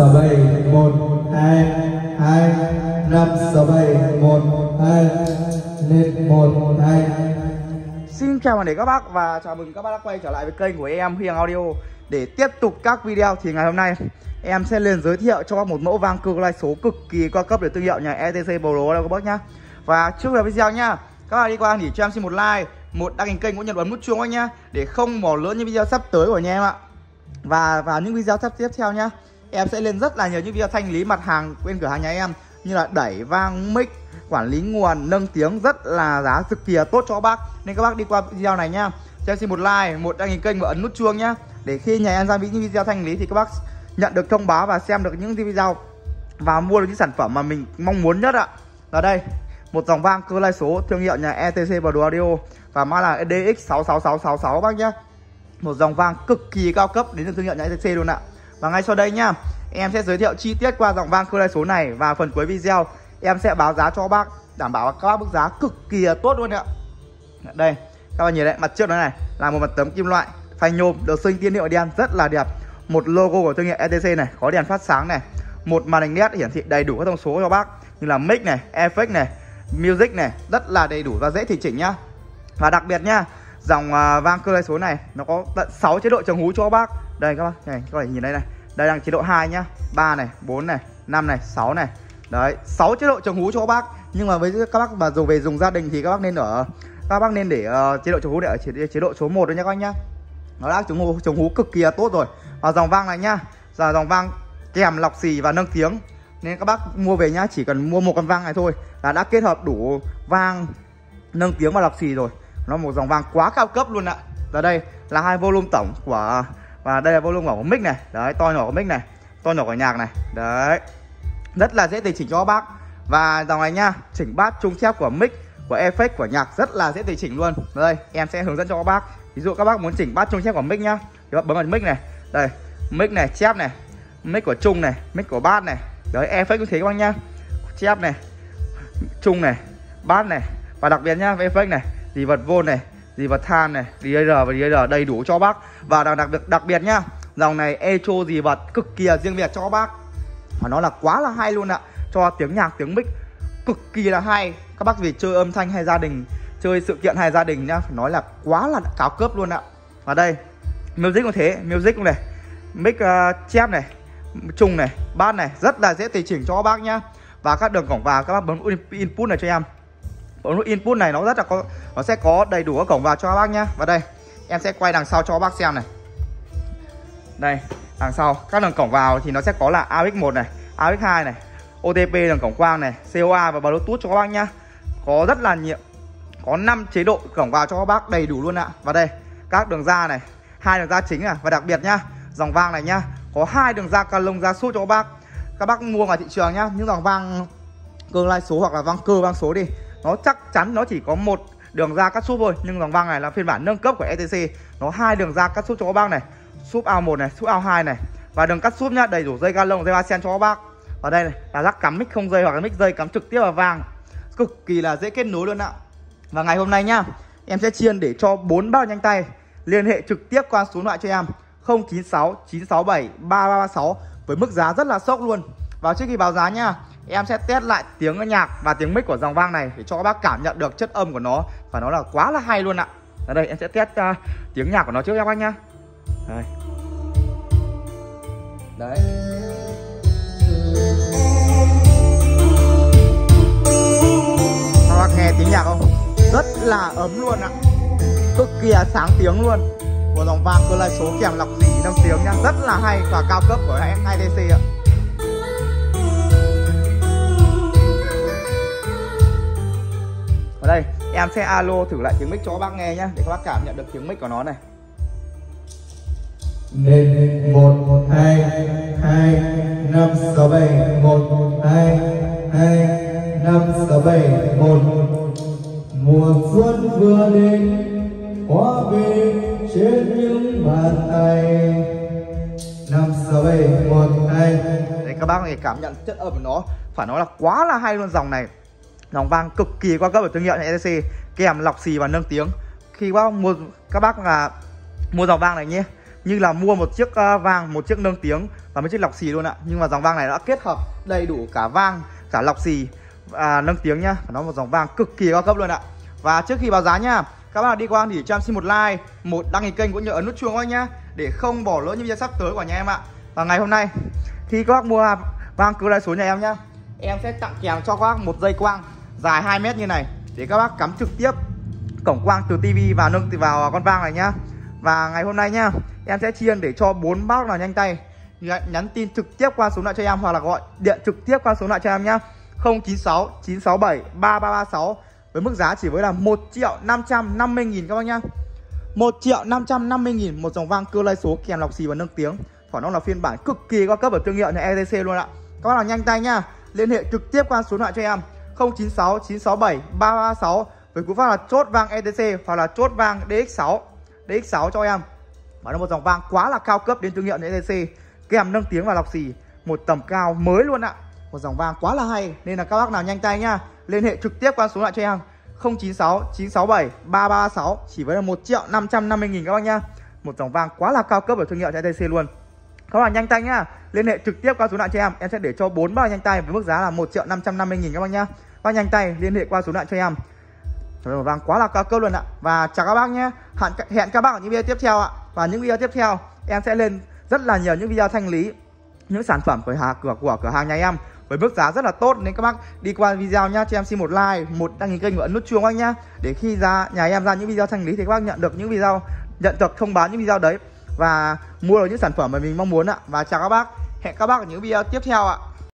sáu bảy một hai hai năm sáu bảy một hai lên một hai Xin chào toàn thể các bác và chào mừng các bác đã quay trở lại với kênh của em Hiền Audio Để tiếp tục các video. Thì ngày hôm nay em sẽ lên giới thiệu cho các một mẫu vang cực lai số cực kỳ cao cấp để thương hiệu nhà ETC Pro đâu các bác nhá. Và trước là video nhá, các bạn đi qua thì cho em xin một like, một đăng ký kênh cũng nhận bấm nút chuông anh nhá, để không bỏ lỡ những video sắp tới của nhà em ạ. Và và những video sắp tiếp theo nhá em sẽ lên rất là nhiều những video thanh lý mặt hàng bên cửa hàng nhà em, như là đẩy vang mic quản lý nguồn, nâng tiếng rất là giá cực kỳ tốt cho các bác. Nên các bác đi qua video này nhá cho em xin một like, một đăng ký kênh và ấn nút chuông nhá. Để khi nhà em ra những video thanh lý thì các bác nhận được thông báo và xem được những video và mua được những sản phẩm mà mình mong muốn nhất ạ. Là đây, một dòng vang cơ lai số thương hiệu nhà ETC Pro Audio và mã là DX66666 bác nhá. Một dòng vang cực kỳ cao cấp đến từ thương hiệu nhà ETC luôn ạ và ngay sau đây nhá, em sẽ giới thiệu chi tiết qua dòng vang cơ số này và phần cuối video. Em sẽ báo giá cho bác, đảm bảo các bác mức giá cực kỳ tốt luôn ạ. Đây, các bạn nhìn đấy, mặt trước nó này, là một mặt tấm kim loại phanh nhôm được sinh tiên hiệu đen rất là đẹp. Một logo của thương hiệu ETC này, có đèn phát sáng này. Một màn hình led hiển thị đầy đủ các thông số cho bác, như là mic này effect này, music này, rất là đầy đủ và dễ thì chỉnh nhá. Và đặc biệt nhá dòng uh, vang cơ lai số này nó có tận 6 chế độ chống hú cho các bác. Đây các bác này các bạn nhìn đây này. Đây là chế độ 2 nhá. 3 này 4 này 5 này 6 này. Đấy 6 chế độ chống hú cho các bác. Nhưng mà với các bác mà dùng về dùng gia đình thì các bác nên ở các bác nên để uh, chế độ chống hú để ở chế, chế độ số 1 thôi nhá các bác nhá. Nó đã chống hú chống hú cực kỳ tốt rồi. Và dòng vang này nhá. Là dòng vang kèm lọc xì và nâng tiếng. Nên các bác mua về nhá chỉ cần mua một con vang này thôi là đã kết hợp đủ vang nâng tiếng và lọc xì rồi nó một dòng vang quá cao cấp luôn ạ. Và đây là hai volume tổng của và đây là volume của mic này. Đấy to nhỏ của mic này to nhỏ của nhạc này. Đấy rất là dễ tùy chỉnh cho các bác. Và dòng này nha, chỉnh bát trung chép của mic của effect của nhạc rất là dễ tùy chỉnh luôn. Đây em sẽ hướng dẫn cho các bác. Ví dụ các bác muốn chỉnh bát trung chép của mic nhá. Thì bấm vào mic này. Đây mic này chép này mic của trung này mic của bát này. Đấy effect cũng thế các bác nhá. Chép này trung này bát này. Và đặc biệt nhá effect này dì vật vô này dì vật than này DAR và DAR đầy đủ cho bác. Và đặc biệt đặc biệt nhá dòng này echo dì vật cực kỳ riêng biệt cho bác. Và nó là quá là hay luôn ạ. Cho tiếng nhạc tiếng mic cực kỳ là hay. Các bác vì chơi âm thanh hay gia đình chơi sự kiện hay gia đình nhá phải nói là quá là cao cấp luôn ạ. Và đây music cũng thế music cũng này mic uh, chép này trùng này bát này rất là dễ tùy chỉnh cho các bác nhá. Và các đường cổng vào các bác bấm input này cho em ống nút input này nó rất là có, nó sẽ có đầy đủ các cổng vào cho các bác nhá. Và đây, em sẽ quay đằng sau cho các bác xem này. Đây, đằng sau. Các đường cổng vào thì nó sẽ có là AUX1 này AUX2 này OTP đường cổng quang này COA và Bluetooth cho các bác nhá. Có rất là nhiều, có 5 chế độ cổng vào cho các bác đầy đủ luôn ạ. Và đây, các đường ra này, hai đường ra chính à. Và đặc biệt nhá, dòng vang này nhá, có hai đường ra ca lông ra sút cho các bác. Các bác mua ngoài thị trường nhá, những dòng vang cơ lai số hoặc là vang cơ, vang số đi nó chắc chắn nó chỉ có một đường ra cắt súp thôi, nhưng dòng băng này là phiên bản nâng cấp của ETC nó hai đường ra cắt súp cho các bác này súp ao 1 này súp ao 2 này. Và đường cắt súp nhá, đầy đủ dây galon dây ba sen cho các bác. Và đây này, là rắc cắm mic không dây hoặc là mic dây cắm trực tiếp vào vàng. Cực kỳ là dễ kết nối luôn ạ. Và ngày hôm nay nhá, em sẽ chiên để cho bốn bao nhanh tay liên hệ trực tiếp qua số điện thoại cho em. 096 967 3336 với mức giá rất là sốc luôn. Và trước khi báo giá nha em sẽ test lại tiếng nhạc và tiếng mic của dòng vang này để cho các bác cảm nhận được chất âm của nó. Và nó là quá là hay luôn ạ. Ở đây em sẽ test uh, tiếng nhạc của nó trước các bác nhá. Đây. Đấy. Các bác nghe tiếng nhạc không? Rất là ấm luôn ạ. Cực kỳ là sáng tiếng luôn. Của dòng vang cơ lai số kèm lọc gì nâng tiếng nhá. Rất là hay và cao cấp của em 2DC ạ. Em sẽ alo thử lại tiếng mic cho các bác nghe nhá để các bác cảm nhận được tiếng mic của nó này. Lên một hai hai năm sáu bảy một hai hai năm sáu bảy một. Mùa xuân vừa đến hoa về trên những bàn tay. Năm sáu bảy một hai. Đấy các bác có thể cảm nhận chất âm của nó. Phải nói là quá là hay luôn dòng này dòng vang cực kỳ qua cấp ở thương hiệu ETC kèm lọc xì và nâng tiếng. Khi các bác mua các bác là mua dòng vang này nhé. Như là mua một chiếc ờ, vang một chiếc nâng tiếng và mấy chiếc lọc xì luôn ạ. Nhưng mà dòng vang này đã kết hợp đầy đủ cả vang cả lọc xì à, nâng tiếng nhá. Nó một dòng vang cực kỳ cao cấp luôn ạ. Và trước khi báo giá nhá các bạn đi qua thì cho em xin một like một đăng ký kênh cũng như ấn nút chuông anh nhá để không bỏ lỡ những video sắp tới của nhà em ạ. Và ngày hôm nay khi các bác mua vang cứ lại số nhà em nhá em sẽ tặng kèm cho các bác một dây quang dài 2 mét như này để các bác cắm trực tiếp cổng quang từ tivi vào nâng vào con vang này nhá. Và ngày hôm nay nhá, em sẽ chiên để cho bốn bác nào nhanh tay nhắn tin trực tiếp qua số điện thoại cho em, hoặc là gọi điện trực tiếp qua số điện thoại cho em nhá. 096 967 3336 với mức giá chỉ với là 1 triệu 550 nghìn các bác nhá. 1 triệu 550 nghìn, một dòng vang cơ lai số kèm lọc xì và nâng tiếng. Phải nó là phiên bản cực kỳ cao cấp ở thương hiệu nhà ETC luôn ạ. Các bác nào nhanh tay nhá, Liên hệ trực tiếp qua số điện thoại cho em. 096 967 336 với cú pháp là chốt vang ETC hoặc là chốt vang DX6 DX6 cho em. Và nó một dòng vang quá là cao cấp đến thương hiệu ETC Kèm nâng tiếng và lọc xì. Một tầm cao mới luôn ạ. Một dòng vang quá là hay. Nên là các bác nào nhanh tay nhá. Liên hệ trực tiếp qua số lại cho em. 096 967 336 chỉ với là 1 triệu 550 nghìn các bác nhá. Một dòng vang quá là cao cấp ở thương hiệu ETC luôn. Các bạn nhanh tay nhá. Liên hệ trực tiếp qua số lại cho em. Em sẽ để cho bốn bác nhanh tay với mức giá là 1 triệu 550 nghìn các bác nhá bác nhanh tay liên hệ qua số điện cho em. Rồi vàng quá là cao cấp luôn ạ. Và chào các bác nhé. Hẹn, hẹn các bác ở những video tiếp theo ạ. Và những video tiếp theo em sẽ lên rất là nhiều những video thanh lý những sản phẩm của hàng cửa của cửa hàng nhà em với mức giá rất là tốt. Nên các bác đi qua video nhá cho em xin một like một đăng ký kênh và ấn nút chuông anh nhá. Để khi ra nhà em ra những video thanh lý thì các bác nhận được những video nhận được thông báo những video đấy. Và mua được những sản phẩm mà mình mong muốn ạ. Và chào các bác. Hẹn các bác ở những video tiếp theo ạ.